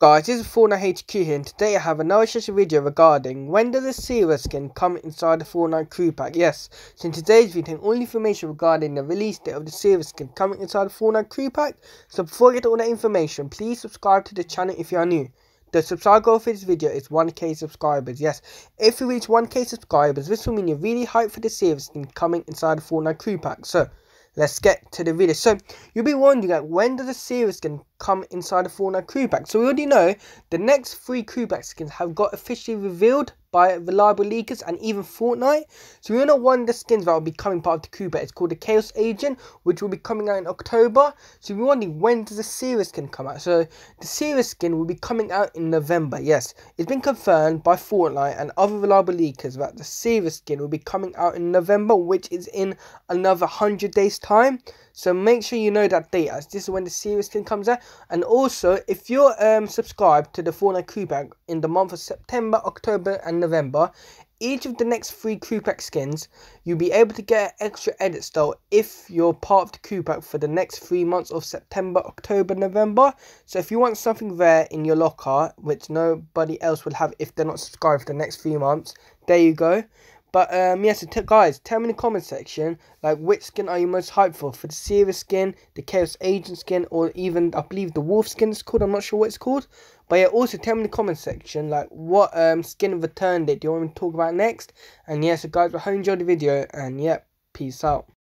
Guys, this is Fortnite HQ here and today I have another special video regarding when does the Sierra skin come inside the Fortnite crew pack. Yes, so in today's video all information regarding the release date of the Sierra skin coming inside the Fortnite crew pack. So before I get all that information, please subscribe to the channel if you are new. The subscribe goal for this video is 1k subscribers. Yes, if we reach 1k subscribers, this will mean you're really hyped for the Sierra skin coming inside the Fortnite crew pack. So, let's get to the video. So, you'll be wondering, like, when does the Sierra skin come inside the Fortnite crew pack. So we already know the next three crew pack skins have got officially revealed by reliable leakers and even Fortnite. So we're not one of the skins that will be coming part of the crew. It's called the Chaos Agent, which will be coming out in October. So we're wondering when does the Sierra skin come out. So the Sierra skin will be coming out in November. Yes, it's been confirmed by Fortnite and other reliable leakers that the Sierra skin will be coming out in November, which is in another 100 days time. So make sure you know that date as this is when the Sierra skin comes out. And also, if you're um, subscribed to the Fortnite crew pack in the month of September, October, and November, each of the next three crew pack skins, you'll be able to get extra edit style if you're part of the crew pack for the next three months of September, October, November. So if you want something there in your locker, which nobody else will have if they're not subscribed for the next three months, there you go. But um, yes, yeah, so guys, tell me in the comment section like which skin are you most hyped for? For the Sierra skin, the Chaos Agent skin, or even I believe the Wolf skin is called. I'm not sure what it's called. But yeah, also tell me in the comment section like what um skin of return date do you want me to talk about next? And yeah, so guys, I hope you enjoyed the video, and yeah, peace out.